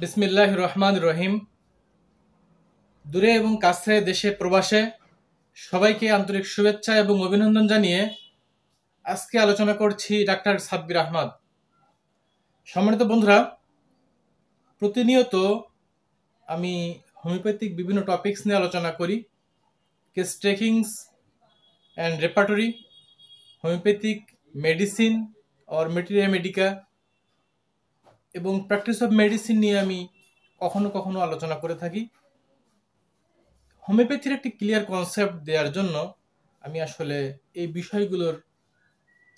বিসমিল্লাহ রহমান রহিম। দূরে এবং কাছে, দেশে, প্রবাসে সবাইকে আন্তরিক শুভেচ্ছা এবং অভিনন্দন জানিয়ে আজকে আলোচনা করছি ডাক্তার সাব্বির আহমদ। সম্মানিত বন্ধুরা, প্রতিনিয়ত আমি হোমিওপ্যাথিক বিভিন্ন টপিকস নিয়ে আলোচনা করি। Case takings and repertory, homoeopathic medicine or materia medica এবং প্র্যাকটিস অফ মেডিসিন নিয়ে আমি কখনো কখনো আলোচনা করে থাকি। হোমিওপ্যাথির একটি ক্লিয়ার কনসেপ্ট দেওয়ার জন্য আমি আসলে এই বিষয়গুলোর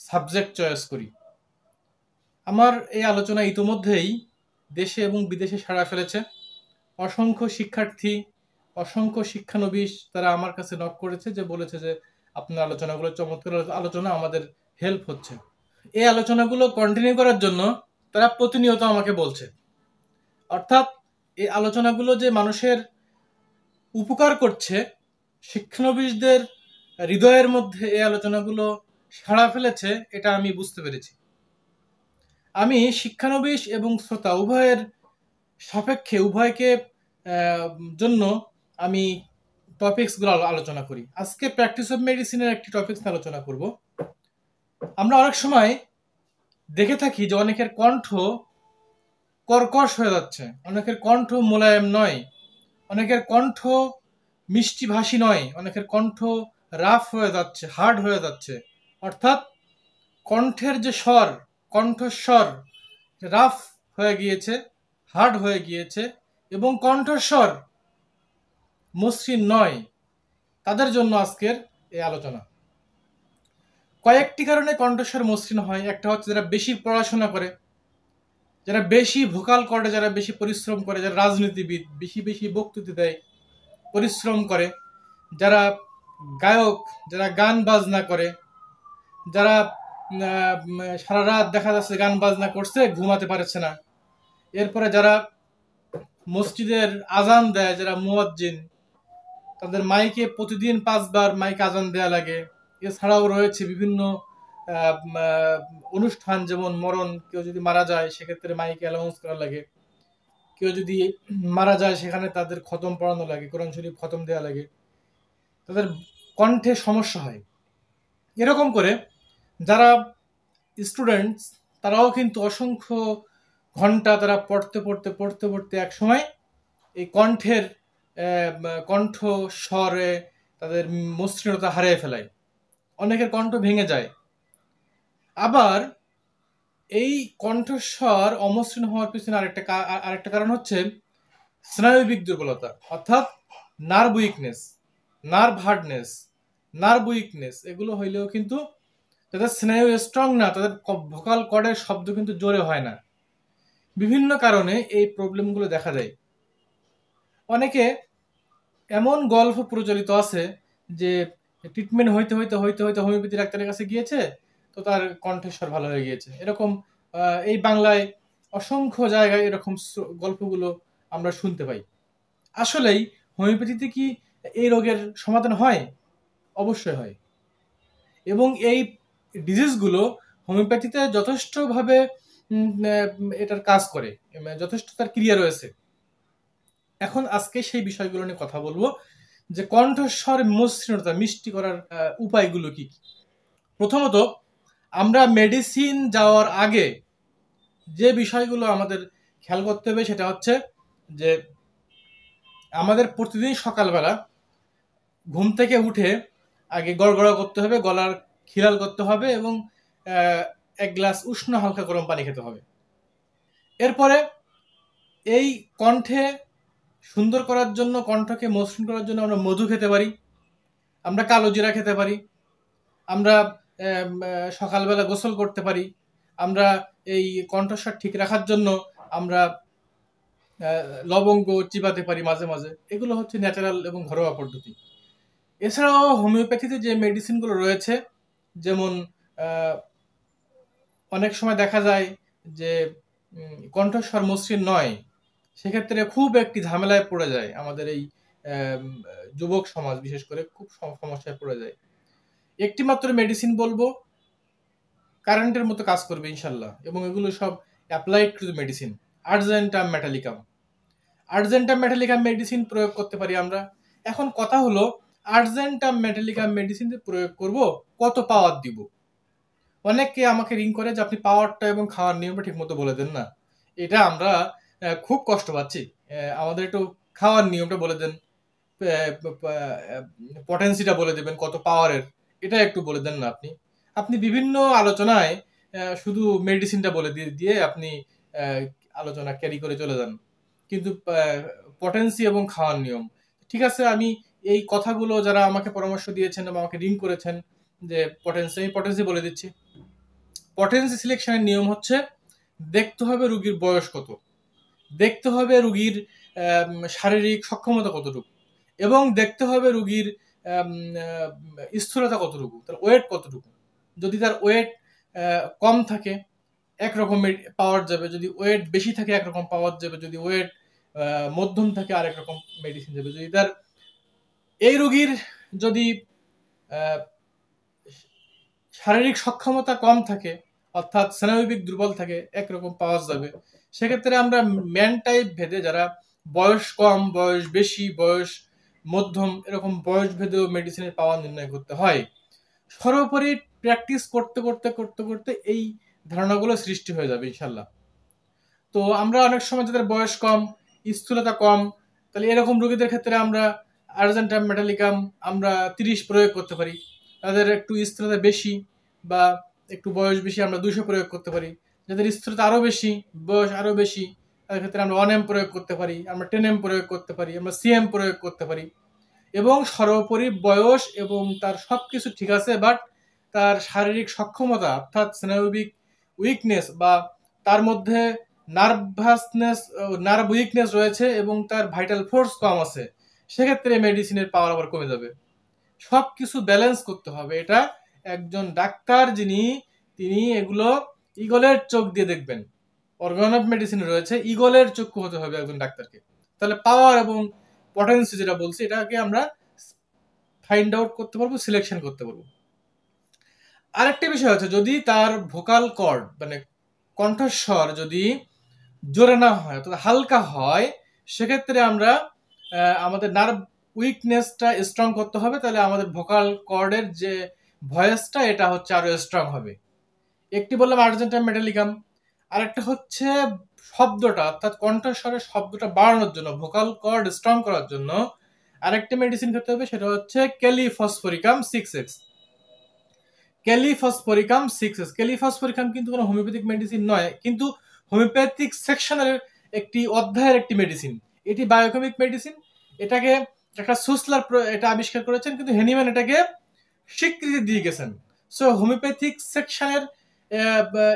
সাবজেক্ট চয়েস করি। আমার এই আলোচনা ইতোমধ্যেই দেশে এবং বিদেশে সাড়া ফেলেছে। অসংখ্য শিক্ষার্থী, অসংখ্য শিক্ষানবিশ তারা আমার কাছে নক করেছে যে বলেছে যে আপনার আলোচনাগুলো চমৎকার আলোচনা, আমাদের হেল্প হচ্ছে। এই আলোচনাগুলো কন্টিনিউ করার জন্য তারা প্রতিনিয়ত আমাকে বলছে। অর্থাৎ এই আলোচনাগুলো যে মানুষের উপকার করছে, শিক্ষানবিশদের হৃদয়ের মধ্যে এই আলোচনাগুলো সাড়া ফেলেছে, এটা আমি বুঝতে পেরেছি। আমি শিক্ষানবিশ এবং শ্রোতা উভয়ের সাপেক্ষে, উভয়কে জন্য আমি টপিকসগুলো আলোচনা করি। আজকে প্র্যাকটিস অফ মেডিসিনের একটি টপিকস আলোচনা করব। আমরা অনেক সময় দেখে থাকি যে অনেকের কণ্ঠ কর্কশ হয়ে যাচ্ছে, অনেকের কণ্ঠ মোলায়েম নয়, অনেকের কণ্ঠ মিষ্টি ভাষী নয়, অনেকের কণ্ঠ রাফ হয়ে যাচ্ছে, হার্ড হয়ে যাচ্ছে। অর্থাৎ কণ্ঠের যে স্বর, কণ্ঠস্বর রাফ হয়ে গিয়েছে, হার্ড হয়ে গিয়েছে এবং কণ্ঠস্বর মসৃণ নয়। তাদের জন্য আজকের এই আলোচনা। কয়েকটি কারণে কণ্ঠস্বর মসৃণ হয়। একটা হচ্ছে যারা বেশি পড়াশোনা করে, যারা বেশি ভোকাল করে, যারা বেশি পরিশ্রম করে, যারা রাজনীতিবিদ, বেশি বেশি বক্তৃতা দেয়, পরিশ্রম করে, যারা গায়ক, যারা গান বাজনা করে, যারা সারা রাত দেখা যাচ্ছে গান বাজনা করছে, ঘুমাতে পারছে না। এরপরে যারা মসজিদের আজান দেয়, যারা মুয়াজ্জিন, তাদের মাইকে প্রতিদিন পাঁচবার মাইক আজান দেয়া লাগে। এছাড়াও রয়েছে বিভিন্ন অনুষ্ঠান, যেমন মরণ, কেউ যদি মারা যায়, সেক্ষেত্রে মাইকে অ্যালাউন্স করা লাগে। কেউ যদি মারা যায়, সেখানে তাদের খতম পড়ানো লাগে, কোরআন শরীফ খতম দেওয়া লাগে। তাদের কণ্ঠে সমস্যা হয়। এরকম করে যারা স্টুডেন্টস তারাও কিন্তু অসংখ্য ঘণ্টা তারা পড়তে পড়তে পড়তে পড়তে এক সময় এই কণ্ঠের কণ্ঠ স্বরে তাদের মসৃণতা হারিয়ে ফেলায়। অনেকের কণ্ঠ ভেঙে যায়। আবার এই কণ্ঠস্বর অমসৃণ হওয়ার পিছনে আরেকটা আরেকটা কারণ হচ্ছে স্নায়বিক দুর্বলতা, অর্থাৎ nerve weakness nerve hardness nerve weakness এগুলো হইলেও কিন্তু তাদের স্নায়ু স্ট্রং না, তাদের ভোকাল কর্ডের শব্দ কিন্তু জোরে হয় না। বিভিন্ন কারণে এই প্রবলেমগুলো দেখা দেয়। অনেকে এমন গল্প প্রচলিত আছে যে ট্রিটমেন্ট হইতে হইতে হইতে হইতে হোমিওপ্যাথি ডাক্তারের কাছে গিয়েছে, তো তার কণ্ঠস্বর ভালো হয়ে গিয়েছে। এরকম এই বাংলায় অসংখ্য জায়গায় এরকম গল্পগুলো আমরা শুনতে পাই। আসলেই হোমিওপ্যাথিতে কি এই রোগের সমাধান হয়? অবশ্যই হয়। এবং এই ডিজিজগুলো হোমিওপ্যাথিতে যথেষ্টভাবে এটার কাজ করে, যথেষ্ট তার ক্রিয়া রয়েছে। এখন আজকে সেই বিষয়গুলো নিয়ে কথা বলব। যে কণ্ঠস্বর মসৃণতা মিষ্টি করার উপায়গুলো কি প্রথমত, আমরা মেডিসিন যাওয়ার আগে যে বিষয়গুলো আমাদের খেয়াল করতে হবে সেটা হচ্ছে যে আমাদের প্রতিদিন সকালবেলা ঘুম থেকে উঠে আগে গড়গড়া করতে হবে, গলার খিলাল করতে হবে এবং এক গ্লাস উষ্ণ হালকা গরম পানি খেতে হবে। এরপরে এই কণ্ঠে সুন্দর করার জন্য, কণ্ঠকে মসৃণ করার জন্য আমরা মধু খেতে পারি, আমরা কালো জিরা খেতে পারি, আমরা সকালবেলা গোসল করতে পারি, আমরা এই কণ্ঠস্বর ঠিক রাখার জন্য আমরা লবঙ্গ চিবাতে পারি মাঝে মাঝে। এগুলো হচ্ছে ন্যাচারাল এবং ঘরোয়া পদ্ধতি। এছাড়াও হোমিওপ্যাথিতে যে মেডিসিনগুলো রয়েছে, যেমন অনেক সময় দেখা যায় যে কণ্ঠস্বর মসৃণ নয় সেক্ষেত্রে খুব একটি ঝামেলায় পড়ে যায় আমাদের এই যুবক সমাজ, বিশেষ করে খুব সমস্যায় পড়ে যায়। একটি মাত্র মেডিসিন বলব কারেন্টের মতো কাজ করবে ইনশাল্লাহ, এবং এগুলো সব applied to medicine argentum metallicum argentum metallica medicine প্রয়োগ করতে পারি আমরা। এখন কথা হলো আর্জেন্টাম মেটালিকা মেডিসিন প্রয়োগ করব, কত পাওয়ার দিব? অনেকে আমাকে রিং করে যে, আপনি পাওয়ারটা এবং খাওয়ার নিয়মটা ঠিক মতো বলে দেন না। এটা আমরা খুব কষ্ট পাচ্ছি। আমাদের একটু খাওয়ার নিয়মটা বলে দেন। পটেন্সিটা বলে দেবেন, কত পাওয়ারের এটা একটু বলে দেন না আপনি। আপনি বিভিন্ন আলোচনায় শুধু মেডিসিনটা বলে দিয়ে দিয়ে আপনি আলোচনা ক্যারি করে চলে যান। কিন্তু পটেন্সি এবং খাওয়ার নিয়ম। ঠিক আছে, আমি এই কথাগুলো যারা আমাকে পরামর্শ দিয়েছেন এবং আমাকে রিং করেছেন যে পটেন্সি আমি পটেন্সি বলে দিচ্ছি। পটেন্সি সিলেকশনের নিয়ম হচ্ছে, দেখতে হবে রুগীর বয়স কত। দেখতে হবে রুগীর শারীরিক সক্ষমতা কতটুকু এবং দেখতে হবে রুগীর স্থূলতা কতটুকু, তার ওয়েট কতটুকু। যদি তার ওয়েট কম থাকে একরকম পাওয়ার যাবে। যদি ওয়েট বেশি থাকে, একরকম পাওয়ার যাবে। যদি ওয়েট মধ্যম থাকে আরেক রকম মেডিসিন যাবে। যদি তার এই রুগীর যদি শারীরিক সক্ষমতা কম থাকে, অর্থাৎ স্নায়বিক দুর্বল থাকে, একরকম পাওয়া যাবে সেক্ষেত্রে আমরা ম্যান টাইপ ভেদে যারা বয়স কম, বয়স বেশি, বয়স মধ্যম, এরকম বয়স ভেদেও মেডিসিনের পাওয়া নির্ণয় করতে হয়। সর্বোপরি প্র্যাকটিস করতে করতে করতে করতে এই ধারণাগুলো সৃষ্টি হয়ে যাবে ইনশাল্লাহ তো আমরা অনেক সময় যাদের বয়স কম, স্থূলতা কম, তাহলে এরকম রোগীদের ক্ষেত্রে আমরা আর্জেন্টাম মেটালিকাম আমরা তিরিশ প্রয়োগ করতে পারি। তাদের একটু স্থূলতা বেশি বা একটু বয়স বেশি আমরা দুশো প্রয়োগ করতে পারি। যাদের স্থূলতা আরও বেশি, বয়স আরও বেশি, তাদের ক্ষেত্রে আমরা এম প্রয়োগ করতে পারি, আমরা টেন এম প্রয়োগ করতে পারি, আমরা সিএম প্রয়োগ করতে পারি। এবং সর্বোপরি বয়স এবং তার সব কিছু ঠিক আছে বাট তার শারীরিক সক্ষমতা, অর্থাৎ স্নায়বিক উইকনেস বা তার মধ্যে নার্ভাসনেস নার্ভ উইকনেস রয়েছে এবং তার ভাইটাল ফোর্স কম আছে, সেক্ষেত্রে মেডিসিনের পাওয়ার আবার কমে যাবে। সব কিছু ব্যালেন্স করতে হবে। এটা একজন ডাক্তার যিনি, তিনি এগুলো ইগলের চোখ দিয়ে দেখবেন। অর্গান অফ মেডিসিন রয়েছে, ইগলের চক্ষু হতে হবে একজন ডাক্তারকে। তাহলে পাওয়ার এবং পটেন্সি যেটা বলছি, এটাকে আমরা ফাইন্ড আউট করতে পারব সিলেকশন করতে পারব। আরেকটা বিষয় আছে, যদি তার ভোকাল কর্ড মানে কণ্ঠস্বর যদি জোরে না হয়, অর্থাৎ হালকা হয়, সেক্ষেত্রে আমরা আমাদের নার্ভ উইকনেসটা স্ট্রং করতে হবে। তাহলে আমাদের ভোকাল কর্ডের যে ভয়েসটা, এটা হচ্ছে আরও স্ট্রং হবে। একটি বললাম আর্জেন্টাইন মেটালিকাম, আরেকটা হচ্ছে শব্দটা, অর্থাৎ কণ্ঠস্বরের শব্দটা বাড়ানোর জন্য, ভোকাল কর্ড স্ট্রং করার জন্য, আরেকটা মেডিসিন খেতে হবে, সেটা হচ্ছে kali phosphoricum six X kali phosphoricum six X kali phosphoricum কিন্তু কোনো হোমিওপ্যাথিক মেডিসিন নয়, কিন্তু হোমিওপ্যাথিক সেকশনের একটি অধ্যায়ের একটি মেডিসিন এটি বায়োকেমিক মেডিসিন এটাকে একটা সুসলার এটা আবিষ্কার করেছেন, কিন্তু হেনিম্যান এটাকে স্বীকৃতি দিয়ে গেছেন। সো হোমিওপ্যাথিক সেকশনের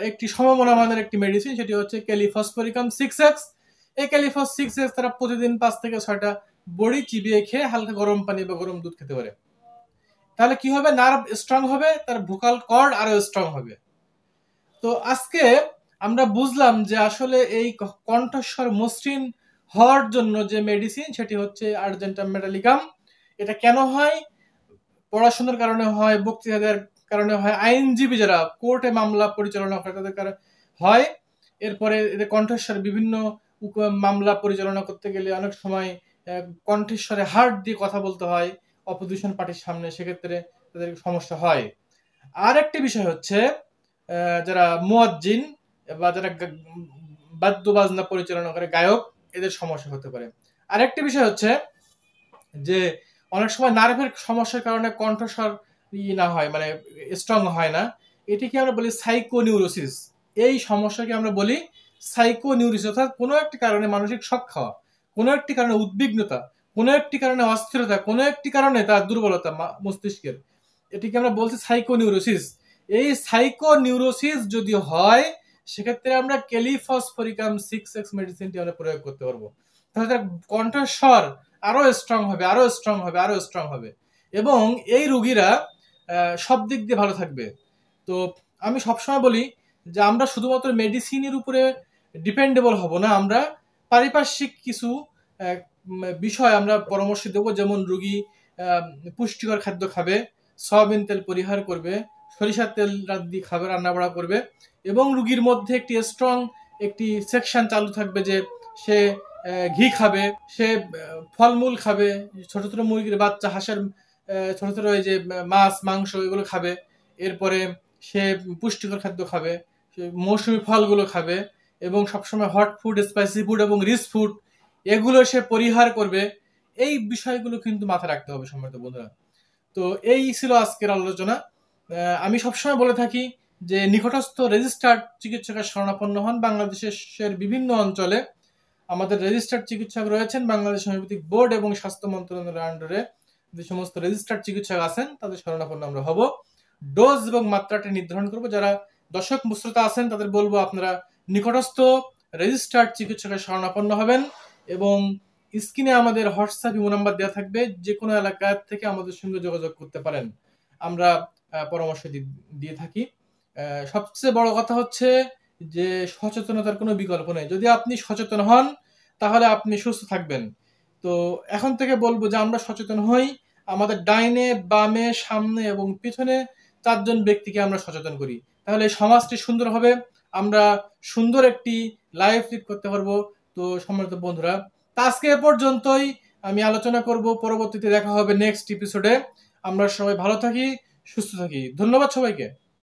একটি সমমনামানের একটি মেডিসিন সেটি হচ্ছে ক্যালিফসফরিকাম সিক্স এক্স এই ক্যালিফস সিক্স এক্স তারা প্রতিদিন পাঁচ থেকে ছয়টা বড়ি চিবিয়ে খেয়ে হালকা গরম পানি বা গরম দুধ খেতে পারে। তাহলে কি হবে? নার্ভ স্ট্রং হবে, তার ভোকাল কর্ড আরও স্ট্রং হবে। তো আজকে আমরা বুঝলাম যে আসলে এই কণ্ঠস্বর মসৃণ হওয়ার জন্য যে মেডিসিন সেটি হচ্ছে আর্জেন্টাম মেটালিকাম এটা কেন হয়? পড়াশোনার কারণে হয় বক্তৃতা দেওয়ার কারণে হয় আইনজীবী যারা কোর্টে মামলা পরিচালনা করে তাদের হয়। এরপরে এদের কণ্ঠস্বর বিভিন্ন মামলা পরিচালনা করতে গেলে অনেক সময় কণ্ঠস্বরে হার্ট দিয়ে কথা বলতে হয় অপোজিশন পার্টির সামনে, সেক্ষেত্রে তাদের সমস্যা হয়। আর একটি বিষয় হচ্ছে যারা মুয়াজ্জিন বা যারা বাদ্য বাজনা পরিচালনা করে গায়ক, এদের সমস্যা হতে পারে। আরেকটি বিষয় হচ্ছে যে, অনেক সময় নার্ভের সমস্যার কারণে কণ্ঠস্বর না হয় মানে স্ট্রং হয় না। এটিকে আমরা বলি সাইকোনিউরোসিস এই সমস্যাকে আমরা বলি সাইকোনিউরোসিস অর্থাৎ কোনো একটি কারণে মানসিক শখ খাওয়া, কোনো একটি কারণে উদ্বিগ্নতা, কোনো একটি কারণে অস্থিরতা, কোনো একটি কারণে তার দুর্বলতা মস্তিষ্কের। এটিকে আমরা বলছি সাইকোনিউরোসিস এই সাইকোনিউরোসিস যদি হয়, সেক্ষেত্রে আমরা ক্যালিফসফরিকাম সিক্স এক্স মেডিসিনটি আমরা প্রয়োগ করতে পারব। তাহলে তার কণ্ঠস্বর আরও স্ট্রং হবে আরও স্ট্রং হবে আরও স্ট্রং হবে। এবং এই রুগীরা সব দিক দিয়ে ভালো থাকবে। তো আমি সবসময় বলি যে আমরা শুধুমাত্র মেডিসিনের উপরে ডিপেন্ডেবল হব না, আমরা পারিপার্শ্বিক কিছু বিষয় আমরা পরামর্শ দেবো, যেমন রুগী পুষ্টিকর খাদ্য খাবে, সয়াবিন তেল পরিহার করবে, সরিষার তেল দিয়ে খাবে রান্না বাড়া করবে এবং রুগীর মধ্যে একটি স্ট্রং একটি সেকশন চালু থাকবে যে সে ঘি খাবে, সে ফলমূল খাবে, ছোট ছোট মুরগির বাচ্চা, হাঁসের ছোট ছোট ওই যে মাছ, মাংস এগুলো খাবে। এরপরে সে পুষ্টিকর খাদ্য খাবে মৌসুমি ফলগুলো খাবে এবং সবসময় হট ফুড স্পাইসি ফুড এবং রিচ ফুড এগুলো সে পরিহার করবে। এই বিষয়গুলো কিন্তু মাথায় রাখতে হবে সম্মানিত বন্ধুরা। তো এই ছিল আজকের আলোচনা। আমি সবসময় বলে থাকি যে, নিকটস্থ রেজিস্টার্ড চিকিৎসকের শরণাপন্ন হন বাংলাদেশের বিভিন্ন অঞ্চলে। আমাদের রেজিস্টার্ড চিকিৎসক রয়েছেন বাংলাদেশ হোমিওপ্যাথিক বোর্ড এবং স্বাস্থ্য মন্ত্রণালয়ের আন্ডারে যে সমস্ত রেজিস্টার্ড চিকিৎসক আছেন, তাদের শরণাপন্ন আমরা হব। ডোজ এবং মাত্রাটা নির্ধারণ করব। যারা দর্শক মুশ্রতা আছেন, তাদের বলব আপনারা নিকটস্থ রেজিস্টার্ড চিকিৎসকের শরণাপন্ন হবেন এবং স্ক্রিনে আমাদের হোয়াটসঅ্যাপ ইমো নাম্বার দেওয়া থাকবে। যে কোনো এলাকা থেকে আমাদের সঙ্গে যোগাযোগ করতে পারেন। আমরা পরামর্শ দিয়ে থাকি। সবচেয়ে বড় কথা হচ্ছে যে সচেতনতার কোনো বিকল্প নেই। যদি আপনি সচেতন হন, তাহলে আপনি সুস্থ থাকবেন। তো এখন থেকে বলব যে আমরা সচেতন হই। আমাদের ডাইনে, বামে, সামনে এবং পিছনে চারজন ব্যক্তিকে আমরা সচেতন করি। তাহলে সমাজটি সুন্দর হবে, আমরা সুন্দর একটি লাইফ লিড করতে পারব। তো সম্মানিত বন্ধুরা, তা আজকে এ পর্যন্তই। আমি আলোচনা করব, পরবর্তীতে দেখা হবে নেক্সট এপিসোডে আমরা সবাই ভালো থাকি, সুস্থ থাকি। ধন্যবাদ সবাইকে।